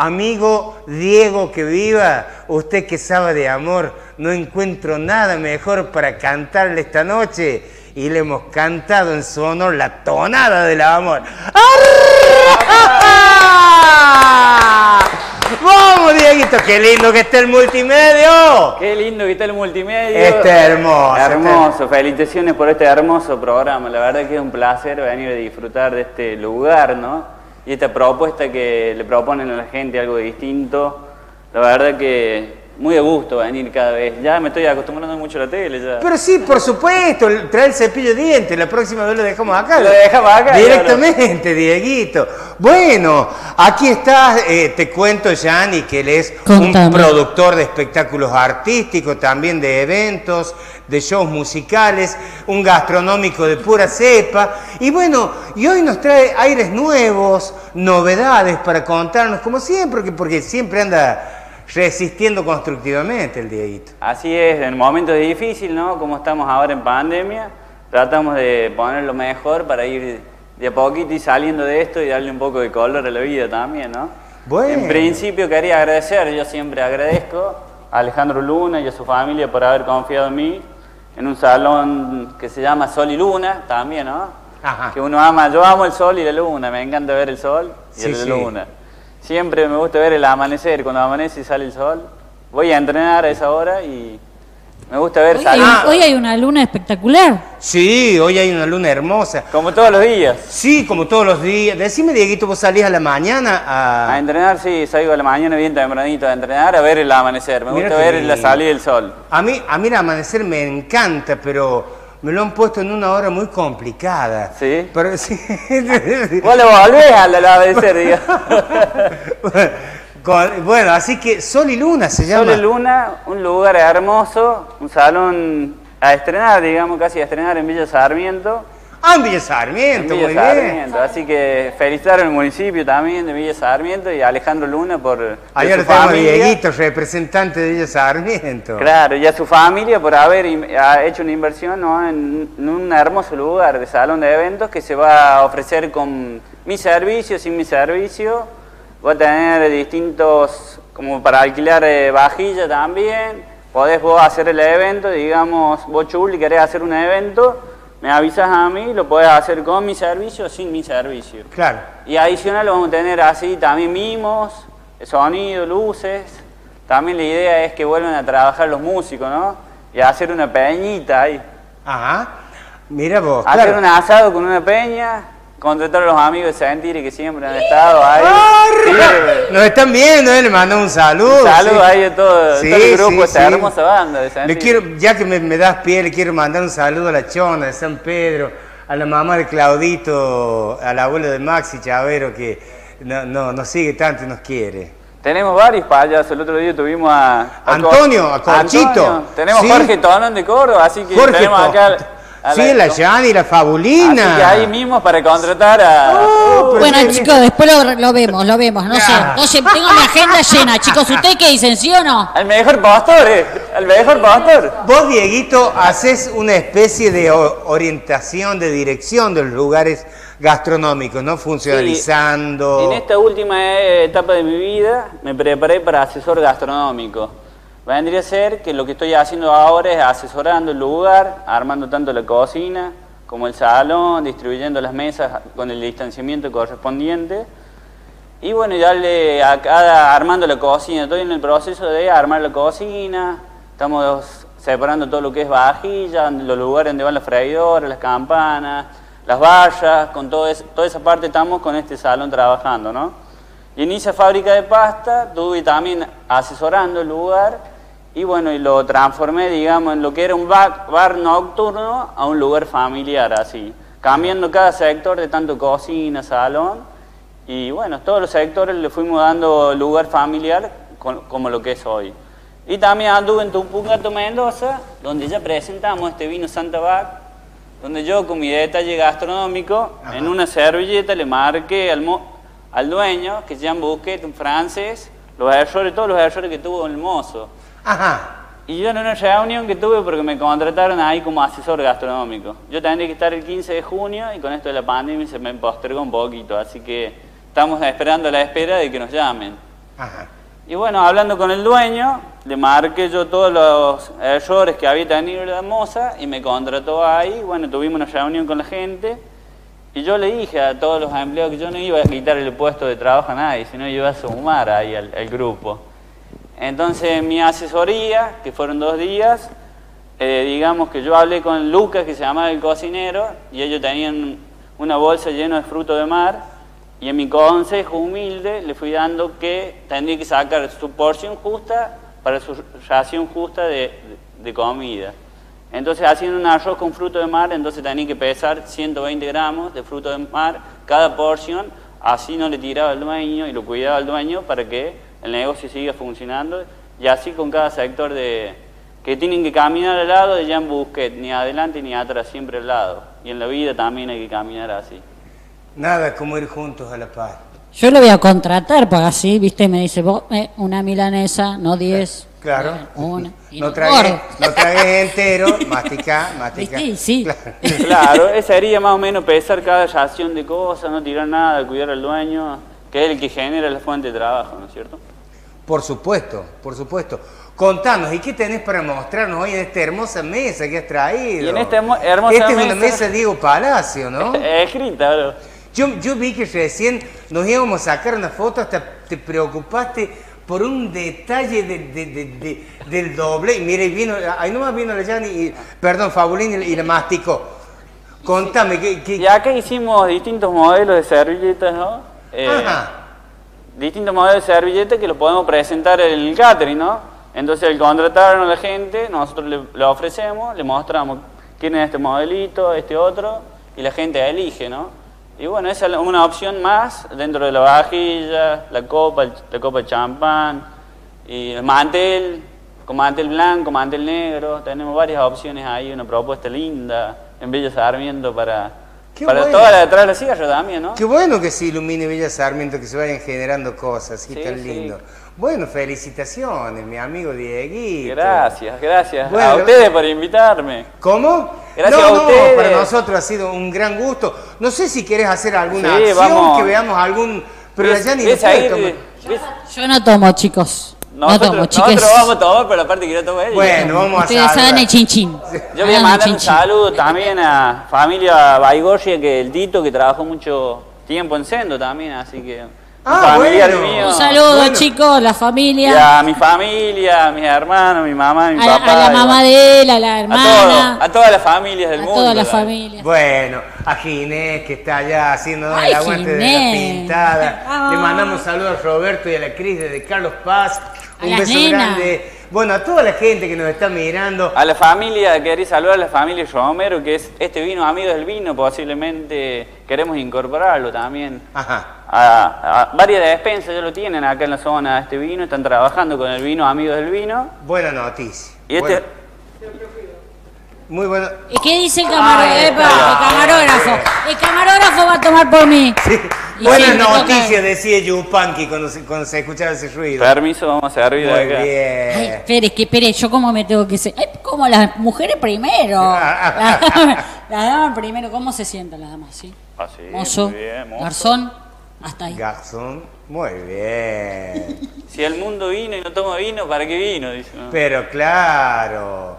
Amigo Diego que viva, usted que sabe de amor, no encuentro nada mejor para cantarle esta noche y le hemos cantado en su honor la tonada del amor. ¡Vamos, Dieguito! ¡Qué lindo que esté el multimedio! ¡Qué lindo que está el multimedio! Está hermoso. Hermoso. Felicitaciones por este hermoso programa. La verdad que es un placer venir a disfrutar de este lugar, ¿no? Y esta propuesta que le proponen a la gente, algo distinto. La verdad que muy a gusto venir cada vez. Ya me estoy acostumbrando mucho a la tele. Ya. Pero sí, por supuesto, trae el cepillo de dientes. La próxima vez lo dejamos acá. Lo dejamos acá. Directamente, Dieguito. Bueno, aquí está, eh, te cuento, Yanni, que él es un productor de espectáculos artísticos, también de eventos, de shows musicales, un gastronómico de pura cepa. Y bueno, y hoy nos trae aires nuevos, novedades para contarnos, como siempre, porque siempre anda resistiendo constructivamente el Dieguito. Así es, en momentos difíciles, ¿no? Como estamos ahora en pandemia, tratamos de poner lo mejor para ir de a poquito y saliendo de esto y darle un poco de color a la vida también, ¿no? Bueno. En principio quería agradecer, yo siempre agradezco a Alejandro Luna y a su familia por haber confiado en mí en un salón que se llama Sol y Luna también, ¿no? Ajá. Que uno ama, yo amo el sol y la luna, me encanta ver el sol y la luna. Siempre me gusta ver el amanecer, cuando amanece y sale el sol. Voy a entrenar a esa hora y me gusta ver hoy salir. Hay, hoy hay una luna espectacular. Sí, hoy hay una luna hermosa. Como todos los días. Sí, como todos los días. Decime, Dieguito, vos salís a la mañana a... A entrenar, sí, salgo a la mañana bien tempranito a entrenar, a ver el amanecer. Me gusta ver la salida del sol. A mí, a mí el amanecer me encanta, pero me lo han puesto en una hora muy complicada. ¿Sí? Pero, sí. Vos le volvés al digamos. bueno, así que Sol y Luna se llama. Sol y Luna, un lugar hermoso, un salón a estrenar, digamos, casi a estrenar en Villa Sarmiento. Ah, en Villa Sarmiento, muy bien. Así que felicitar al municipio también de Villa Sarmiento y a Alejandro Luna por. Ayer tenemos Dieguito, representante de Villa Sarmiento. Claro, y a su familia por haber hecho una inversión en, un hermoso lugar de salón de eventos que se va a ofrecer con mi servicio, sin mi servicio. Va a tener distintos, como para alquilar eh, vajilla también. Podés vos hacer el evento, digamos, vos Chuli querés hacer un evento me avisas a mí, lo puedes hacer con mi servicio o sin mi servicio. Claro. Y adicional vamos a tener así también mimos, sonido, luces. También la idea es que vuelvan a trabajar los músicos, ¿no? Y hacer una peñita ahí. Ajá. Mira vos. Hacer un asado con una peña contratar a los amigos de Sentire que siempre han estado ahí. Nos están viendo, eh, le mando un saludo. Un saludo ahí a todo, el grupo, esta hermosa banda de Le quiero, ya que me, das pie, le quiero mandar un saludo a la Chona de San Pedro, a la mamá de Claudito, al abuelo de Maxi Chavero, que no, no, nos sigue tanto y nos quiere. Tenemos varios payasos. El otro día tuvimos a. Antonio, a Conchito. Tenemos Jorge Tonón de Córdoba, así que tenemos acá sí, la, Yani, la Fabulina. Así que ahí mismo para contratar a... Oh, bueno, chicos, después lo, vemos, lo vemos. No sé, no sé, tengo mi agenda llena. Chicos, ¿ustedes qué dicen, sí o no? Al mejor pastor, eh. Al mejor pastor. Vos, Dieguito, haces una especie de orientación, de dirección de los lugares gastronómicos, ¿no? Funcionalizando. en esta última etapa de mi vida me preparé para asesor gastronómico. Vendría a ser que lo que estoy haciendo ahora es asesorando el lugar, armando tanto la cocina como el salón, distribuyendo las mesas con el distanciamiento correspondiente. Y bueno, darle a cada, armando la cocina, estoy en el proceso de armar la cocina, estamos separando todo lo que es vajilla, los lugares donde van las freidoras, las campanas, las vallas, con todo toda esa parte estamos con este salón trabajando, ¿no? Y en esa fábrica de pasta estuve también asesorando el lugar y bueno, y lo transformé, digamos, en lo que era un bar, nocturno a un lugar familiar, así. Cambiando cada sector de tanto cocina, salón. Y bueno, todos los sectores le fuimos dando lugar familiar como lo que es hoy. Y también anduve en Tupungato, Mendoza, donde ya presentamos este vino Santa Bac, donde yo con mi detalle gastronómico, en una servilleta le marqué al, al dueño, que se llama Busquet, un francés, los errores, todos los errores que tuvo el mozo. Ajá. Y yo en una reunión que tuve porque me contrataron ahí como asesor gastronómico. Yo tendría que estar el 15 de junio y con esto de la pandemia se me postergó un poquito, así que estamos esperando la espera de que nos llamen. Y bueno, hablando con el dueño, le marqué yo todos los errores que había tenido la moza y me contrató ahí. Bueno, tuvimos una reunión con la gente y yo le dije a todos los empleados que yo no iba a quitar el puesto de trabajo a nadie, sino iba a sumar ahí al, grupo. Entonces mi asesoría, que fueron dos días, eh, digamos que yo hablé con Lucas, que se llamaba el cocinero, y ellos tenían una bolsa llena de fruto de mar, y en mi consejo humilde le fui dando que tendría que sacar su porción justa para su ración justa de comida. Entonces, haciendo un arroz con fruto de mar, entonces tenía que pesar 120 gramos de fruto de mar cada porción, así no le tiraba al dueño y lo cuidaba al dueño para que el negocio siga funcionando. Y así con cada sector de que tienen que caminar al lado de Jean Busquet, ni adelante ni atrás, siempre al lado. Y en la vida también hay que caminar así. Nada como ir juntos a la paz. Yo lo voy a contratar, porque así, viste, me dice, vos, eh, una milanesa, no 10. Claro. Una, no, tragué, no tragué entero, mastica, mastica. Sí, sí. Claro. esa sería más o menos pesar cada ración de cosas, no tirar nada, cuidar al dueño, que es el que genera la fuente de trabajo, ¿no es cierto? Por supuesto, por supuesto. Contanos, ¿y qué tenés para mostrarnos hoy en esta hermosa mesa que has traído? Y en esta hermosa esta es una mesa de Diego Palacio, ¿no? Escrita, bro. Yo, yo vi que recién nos íbamos a sacar una foto, hasta te preocupaste por un detalle del doble. Y mire, vino, ahí nomás vino la y, perdón, Fabulín y, le masticó. Contame, ¿qué, Ya que hicimos distintos modelos de servilletas, ¿no? Eh, distintos modelos de servilletas que los podemos presentar en el catering, ¿no? Entonces, el contrataron a la gente, nosotros le, ofrecemos, le mostramos quién es este modelito, este otro, y la gente elige, ¿no? Y bueno, esa es una opción más dentro de la vajilla, la copa, la copa de champán, y el mantel, con mantel blanco, mantel negro. Tenemos varias opciones ahí, una propuesta linda en Villa Sarmiento para, para toda la detrás de la silla también, ¿no? Qué bueno que se ilumine Villa Sarmiento, que se vayan generando cosas, así tan lindo. Bueno, felicitaciones, mi amigo Dieguito. Gracias, gracias. a ustedes por invitarme. ¿Cómo? Gracias a ustedes. para nosotros ha sido un gran gusto. No sé si quieres hacer alguna acción, que veamos algún... Pero ya ni Yo no tomo, chicos. Nosotros, no tomo, nosotros vamos a tomar, pero aparte quiero tomar ella. Bueno, vamos Ustedes a Ustedes saben el chin chin. Yo voy a mandar un saludo también a familia Baigorria, que el Tito, que trabajó mucho tiempo en Sendo también, así que... Ah, bueno. Un saludo, chicos, la familia. Y a mi familia, a mis hermanos, mi mamá, mi papá. a la mamá de él, a la hermana. A, todas las familias del mundo. A todas las familias. Bueno, a Ginés, que está allá haciendo el aguante de la pintada. Le mandamos saludos a Roberto y a la Cris desde Carlos Paz. Un beso grande bueno, a toda la gente que nos está mirando. A la familia, quería saludar a la familia Romero, que es este vino amigo del vino, posiblemente queremos incorporarlo también. Ajá. A, varias despensas ya lo tienen acá en la zona este vino, están trabajando con el vino Amigos del Vino. Buena noticia. Y este, muy bueno. ¿Y qué dice el camarógrafo? el camarógrafo. El camarógrafo va a tomar por mí. Sí. Buenas noticias, decía Yupanqui cuando se, cuando se escuchaba ese ruido. Permiso, vamos a servir Muy bien. Ay, espere, es que espere, yo cómo me tengo que... ser. Ay, como las mujeres primero. las, damas, primero, ¿cómo se sientan las damas? ¿Sí? Así, ah, mozo, garzón, hasta ahí. Garzón, muy bien. si el mundo vino y no toma vino, ¿para qué vino? Dice, Pero claro.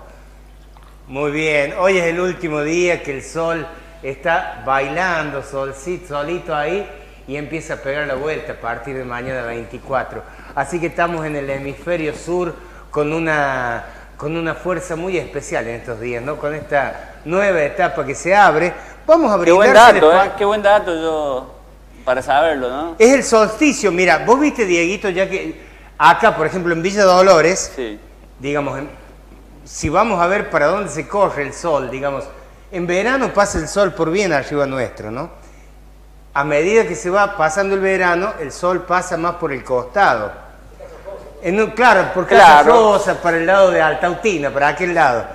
Muy bien, hoy es el último día que el sol está bailando solcito, solito ahí y empieza a pegar la vuelta a partir de mañana 24. Así que estamos en el hemisferio sur con una, con una fuerza muy especial en estos días, ¿no? Con esta nueva etapa que se abre. Vamos a abrir. Qué buen dato, ¿eh? Qué buen dato yo para saberlo, ¿no? Es el solsticio. Mira, vos viste, Dieguito, ya que acá, por ejemplo, en Villa Dolores, sí. digamos, en, si vamos a ver para dónde se corre el sol, digamos, en verano pasa el sol por bien arriba nuestro, ¿no? A medida que se va pasando el verano, el sol pasa más por el costado. En claro, porque la Rosa, para el lado de Altautina, para aquel lado.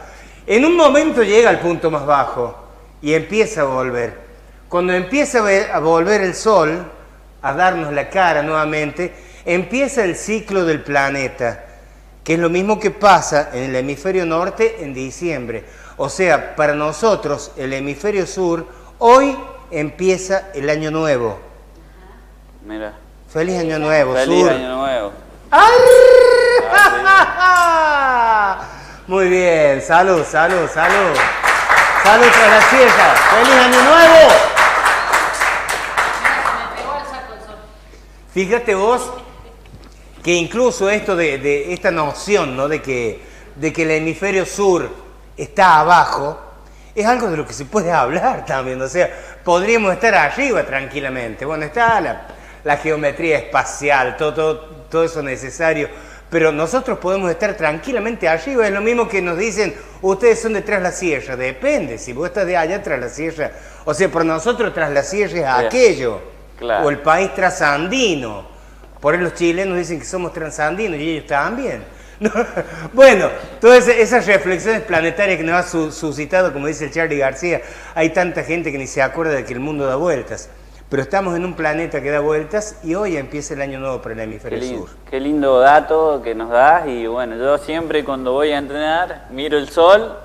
En un momento llega al punto más bajo y empieza a volver. Cuando empieza a volver el sol, a darnos la cara nuevamente, empieza el ciclo del planeta que es lo mismo que pasa en el hemisferio norte en diciembre. O sea, para nosotros, el hemisferio sur, hoy empieza el año nuevo. Mira. Feliz Año Nuevo, Feliz Sur. Año Nuevo. Muy bien, salud, salud, salud. Salud tras la silla. ¡Feliz Año Nuevo! Fíjate vos que incluso esto de, de esta noción, ¿no? De que, de que el hemisferio sur está abajo, es algo de lo que se puede hablar también. O sea, podríamos estar arriba tranquilamente. Bueno, está la, la geometría espacial, todo, todo, todo eso necesario. Pero nosotros podemos estar tranquilamente arriba. Es lo mismo que nos dicen, ustedes son de tras la sierra. Depende, si vos estás de allá tras la sierra. O sea, por nosotros tras la sierra es aquello. Claro. O el país trasandino. Por eso los chilenos dicen que somos transandinos y ellos también. No, Bueno, todas esas reflexiones planetarias que nos ha su- suscitado, como dice el Charlie García, hay tanta gente que ni se acuerda de que el mundo da vueltas. Pero estamos en un planeta que da vueltas y hoy empieza el año nuevo para el Qué, hemisferio lin- sur. qué lindo dato que nos das y bueno, yo siempre cuando voy a entrenar miro el sol,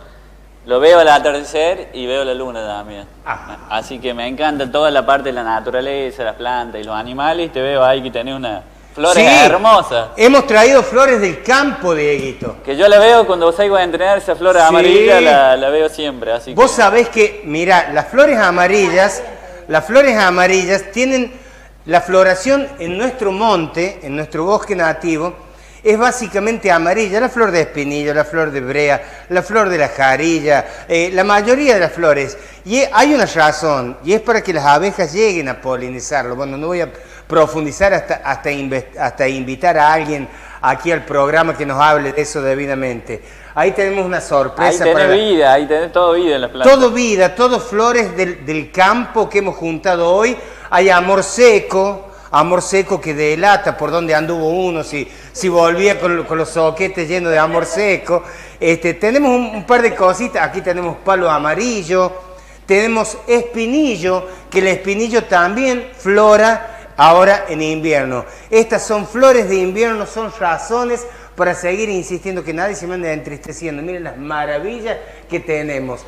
lo veo al atardecer y veo la luna también. Ajá. Así que me encanta toda la parte de la naturaleza, las plantas y los animales y te veo ahí que tenés una flores Sí, hermosas. Hemos traído flores del campo, Dieguito. Que yo la veo cuando salgo a entrenar, esa flor Sí. amarilla la, la veo siempre. Así Vos que, sabés que, mira, las flores amarillas, las flores amarillas tienen la floración en nuestro monte, en nuestro bosque nativo, es básicamente amarilla, la flor de espinillo, la flor de brea, la flor de la jarilla, eh, la mayoría de las flores. Y hay una razón, y es para que las abejas lleguen a polinizarlo. Bueno, no voy a profundizar hasta, hasta, hasta invitar a alguien aquí al programa que nos hable de eso debidamente. Ahí tenemos una ahí sorpresa tenés para la- vida, ahí tenés todo vida en las plantas. todo vida, todo flores del, del campo que hemos juntado hoy. Hay amor seco, amor seco que delata por dónde anduvo uno, si, si volvía con, los soquetes llenos de amor seco. Este, tenemos un, un par de cositas, aquí tenemos palo amarillo, tenemos espinillo, que el espinillo también flora ahora en invierno. Estas son flores de invierno, son razones para seguir insistiendo que nadie se me ande entristeciendo. Miren las maravillas que tenemos.